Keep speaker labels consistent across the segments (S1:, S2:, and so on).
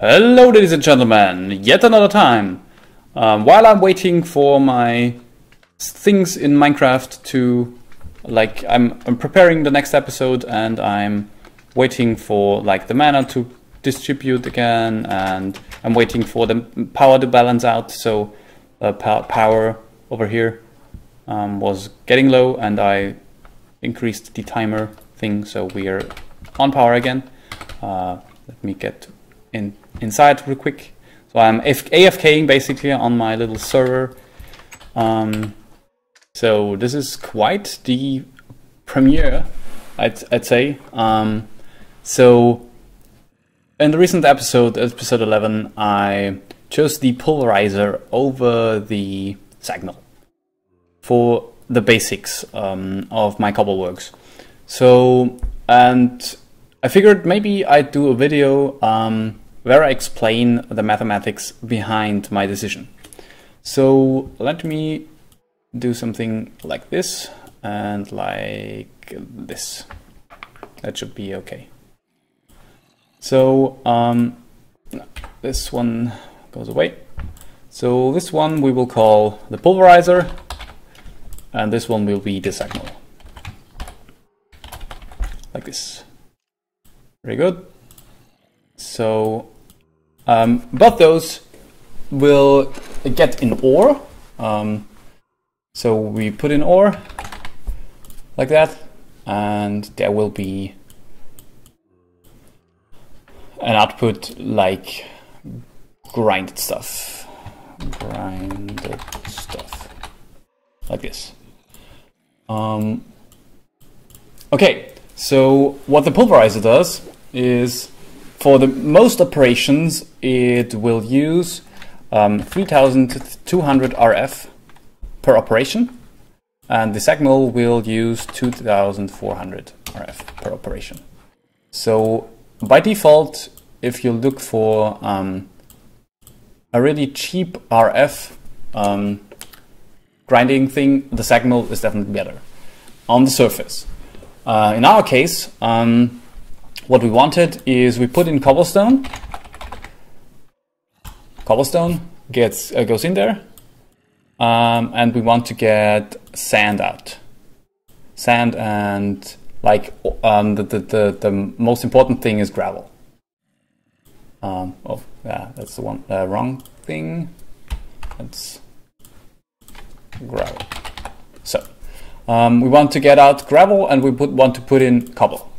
S1: Hello ladies and gentlemen, yet another time. Um, while I'm waiting for my things in Minecraft to, like, I'm, I'm preparing the next episode and I'm waiting for, like, the mana to distribute again and I'm waiting for the power to balance out, so uh, power over here um, was getting low and I increased the timer thing, so we are on power again. Uh, let me get in inside real quick. So I'm AFKing basically on my little server. Um, so this is quite the premiere, I'd, I'd say. Um, so in the recent episode, episode 11, I chose the pulverizer over the Sagmill for the basics um, of my cobbleworks. So, and I figured maybe I'd do a video um, where I explain the mathematics behind my decision. So let me do something like this and like this. That should be okay. So um, this one goes away. So this one we will call the pulverizer and this one will be the Sagmill. Like this. Very good. So um, both those will get in ore. Um, so we put in ore like that, and there will be an output like grinded stuff. Grinded stuff. Like this. Um, okay, so what the pulverizer does is for the most operations, it will use um, 3200 RF per operation, and the Sagmill will use 2400 RF per operation. So by default, if you look for um, a really cheap RF um, grinding thing, the Sagmill is definitely better on the surface. Uh, in our case, um, what we wanted is we put in cobblestone. Cobblestone gets uh, goes in there, um, and we want to get sand out. Sand and like um, the, the, the the most important thing is gravel. Um, oh yeah, that's the one uh, wrong thing. That's gravel. So um, we want to get out gravel, and we put, want to put in cobble.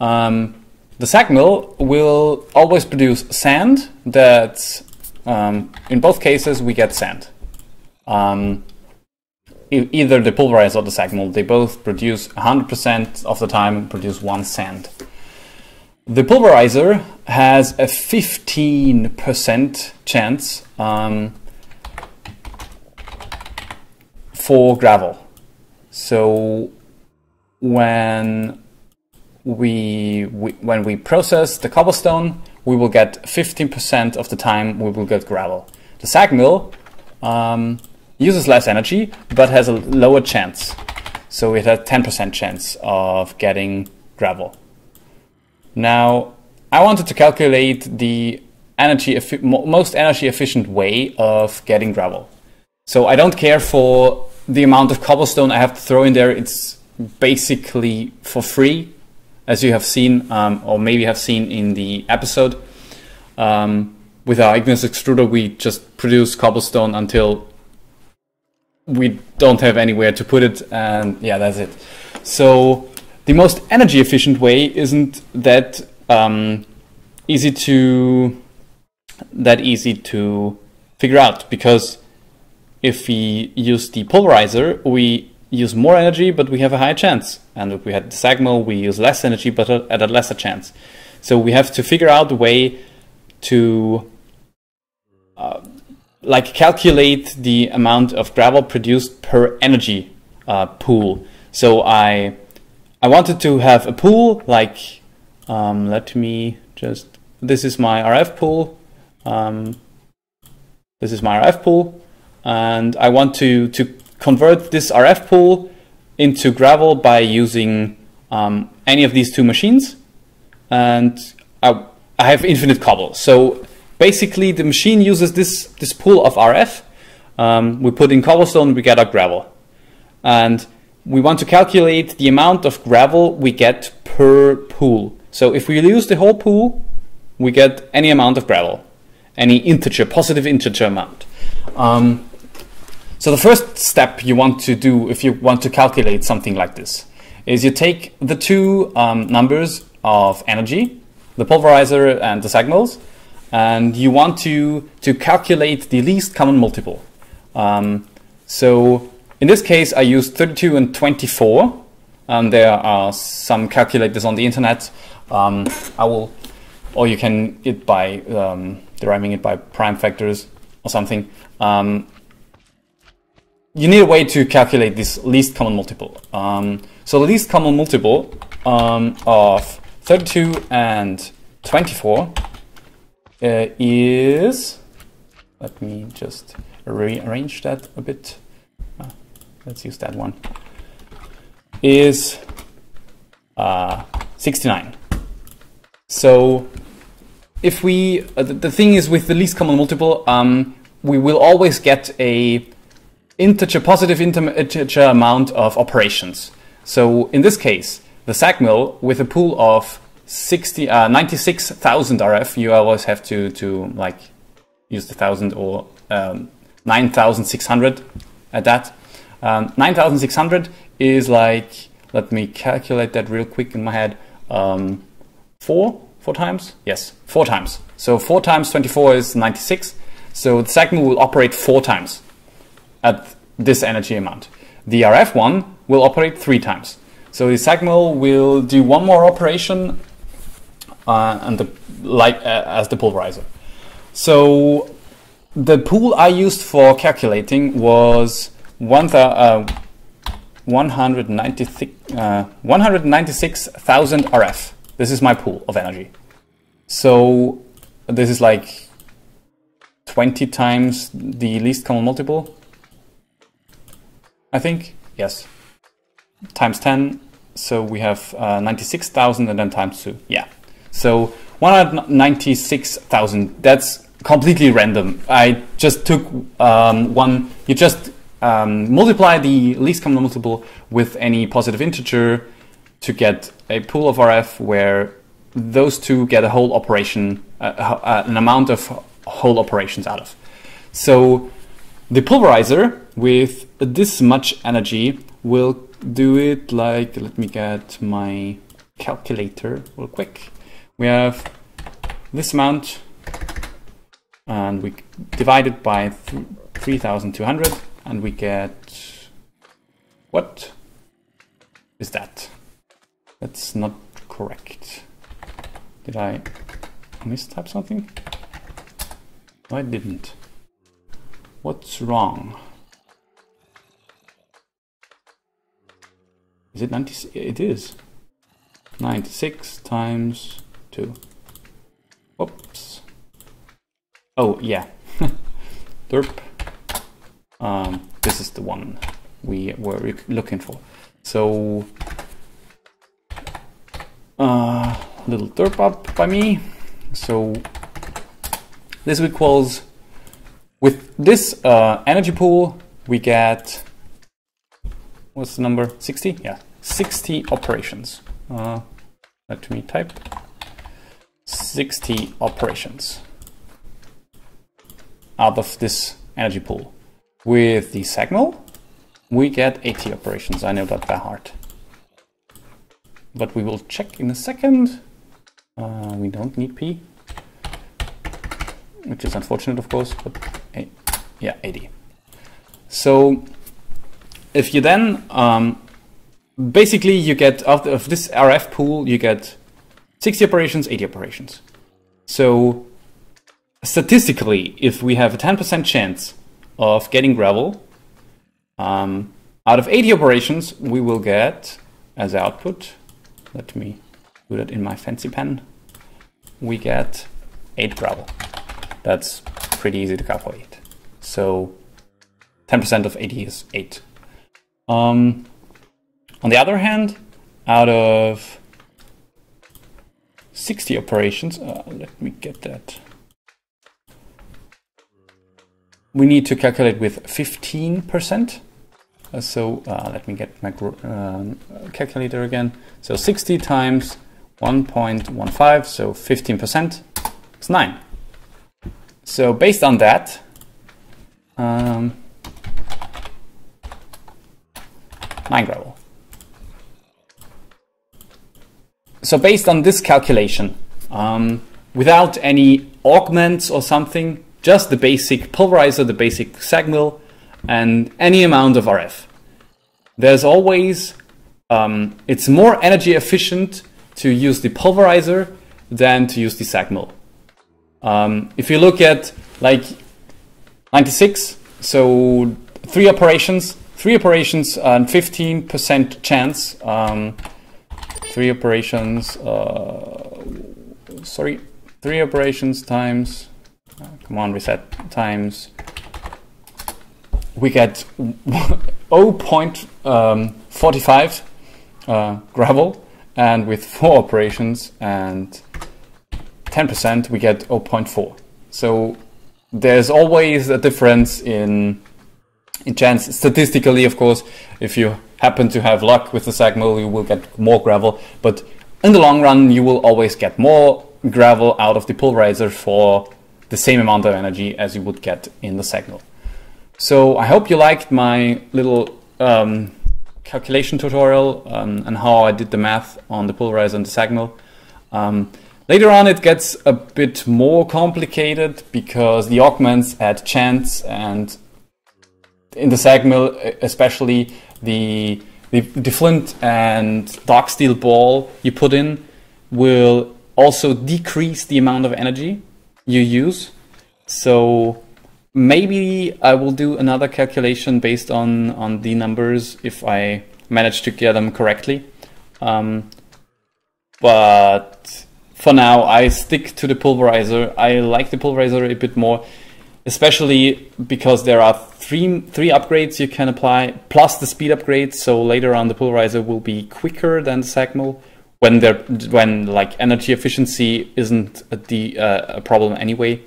S1: Um, the sag mill will always produce sand that, um, in both cases, we get sand. Um, either the pulverizer or the sag mill, they both produce 100% of the time produce one sand. The pulverizer has a 15% chance um, for gravel. So when we, we when we process the cobblestone, we will get 15% of the time we will get gravel. The Sagmill um, uses less energy but has a lower chance. So it has 10% chance of getting gravel. Now, I wanted to calculate the energy most energy efficient way of getting gravel. So I don't care for the amount of cobblestone I have to throw in there. It's basically for free as you have seen, um, or maybe have seen in the episode. Um, with our igneous extruder, we just produce cobblestone until we don't have anywhere to put it, and yeah, that's it. So the most energy efficient way isn't that um, easy to that easy to figure out because if we use the pulverizer, we use more energy, but we have a higher chance. And if we had the Sagmill, we use less energy, but at a lesser chance. So we have to figure out a way to uh, like calculate the amount of gravel produced per energy uh, pool. So I I wanted to have a pool like um, let me just this is my RF pool. Um, this is my RF pool, and I want to to convert this RF pool into gravel by using um, any of these two machines. And I, I have infinite cobble. So basically the machine uses this, this pool of RF. Um, we put in cobblestone, we get our gravel. And we want to calculate the amount of gravel we get per pool. So if we use the whole pool, we get any amount of gravel, any integer, positive integer amount. Um, so the first step you want to do if you want to calculate something like this is you take the two um, numbers of energy, the pulverizer and the sag mills, and you want to, to calculate the least common multiple. Um, so in this case, I used 32 and 24. And there are some calculators on the internet. Um, I will, or you can it by um, deriving it by prime factors or something. Um, you need a way to calculate this least common multiple. Um, so the least common multiple um, of 32 and 24 uh, is, let me just rearrange that a bit let's use that one, is uh, 69. So if we, uh, the, the, thing is with the least common multiple, um, we will always get a integer, positive integer amount of operations. So in this case, the sag mill with a pool of 60, uh, 96,000 RF, you always have to, to like use the thousand or um, 9,600 at that. Um, 9600 is like, let me calculate that real quick in my head. Um, four, four times? Yes, four times. So four times 24 is 96. So the sag mill will operate four times at this energy amount. The RF one will operate three times. So the mill will do one more operation uh, and the, like uh, as the pulverizer. So the pool I used for calculating was one uh, 196,000 uh, 196, RF. This is my pool of energy. So this is like 20 times the least common multiple. I think, yes. Times 10, so we have uh, 96,000 and then times 2, yeah. So 196,000, that's completely random. I just took um, one, you just um, multiply the least common multiple with any positive integer to get a pool of RF where those two get a whole operation, uh, uh, an amount of whole operations out of. So the pulverizer with this much energy we'll do it like, let me get my calculator real quick. We have this amount and we divide it by 3200 and we get what is that? That's not correct. Did I mistype something? No, I didn't. What's wrong? Is it 90? It is. 96 times 2. Oops. Oh, yeah. Derp um, this is the one we were looking for. So, uh, little derp up by me. So this equals, with this uh, energy pool, we get, what's the number, 60? Yeah, 60 operations. Uh, let me type, 60 operations out of this energy pool. With the Sagmill, we get 80 operations. I know that by heart. But we will check in a second. Uh, we don't need P, which is unfortunate, of course, but yeah, 80. So if you then, um, basically you get, out of this RF pool, you get 60 operations, 80 operations. So statistically, if we have a 10% chance of getting gravel. Um, out of 80 operations, we will get as output, let me do that in my fancy pen, we get 8 gravel. That's pretty easy to calculate. So 10% of 80 is 8. Um, on the other hand, out of 60 operations, uh, let me get that we need to calculate with 15%. Uh, so uh, let me get my uh, calculator again. So 60 times 1.15, so 15%, it's 9. So based on that, um, 9 gravel. So based on this calculation, um, without any augments or something, just the basic pulverizer, the basic sag mill, and any amount of RF. There's always, um, it's more energy efficient to use the pulverizer than to use the sag mill. Um, if you look at like 96, so three operations, three operations and 15% chance, um, three operations, uh, sorry, three operations times, uh, come on, reset, times, we get 0.45 um, uh, gravel, and with four operations and 10%, we get 0.4. So there's always a difference in chance. Statistically, of course, if you happen to have luck with the sag mill, you will get more gravel. But in the long run, you will always get more gravel out of the pulverizer for the same amount of energy as you would get in the sag mill. So I hope you liked my little um, calculation tutorial um, and how I did the math on the pulverizer and the sag mill. Um, later on it gets a bit more complicated because the augments add chance and in the sag mill especially the, the, the flint and dark steel ball you put in will also decrease the amount of energy you use. So maybe I will do another calculation based on, on the numbers if I manage to get them correctly. Um, but for now, I stick to the pulverizer. I like the pulverizer a bit more, especially because there are three three upgrades you can apply plus the speed upgrade. So later on, the pulverizer will be quicker than the sag when there when like energy efficiency isn't a, uh, a problem anyway.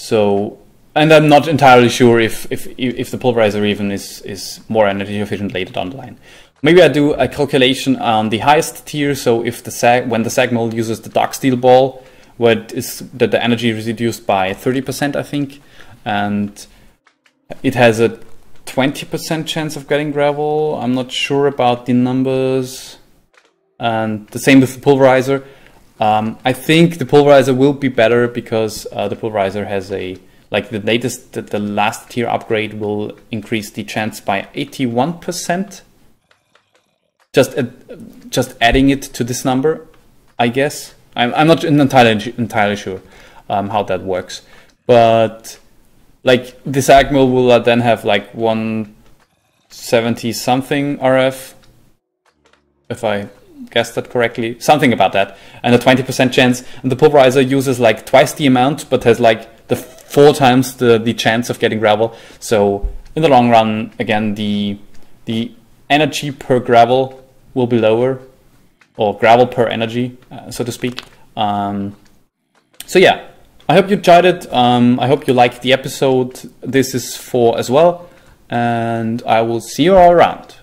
S1: So, and I'm not entirely sure if, if, if the pulverizer even is, is more energy efficient later down the line. Maybe I do a calculation on the highest tier. So if the sag, when the sag mill uses the dark steel ball, what is that the energy is reduced by 30%, I think. And it has a 20% chance of getting gravel. I'm not sure about the numbers. And the same with the pulverizer. Um, I think the pulverizer will be better because uh, the pulverizer has a like the latest, the, the last tier upgrade will increase the chance by 81%. Just just adding it to this number, I guess. I'm, I'm not entirely entirely sure um, how that works, but like the sag mill will then have like 170 something RF if I guessed that correctly, something about that, and a 20% chance. And the pulverizer uses like twice the amount, but has like the four times the, the chance of getting gravel. So in the long run, again, the, the energy per gravel will be lower, or gravel per energy, uh, so to speak. Um, so yeah, I hope you enjoyed it. Um, I hope you liked the episode. This is for as well, and I will see you all around.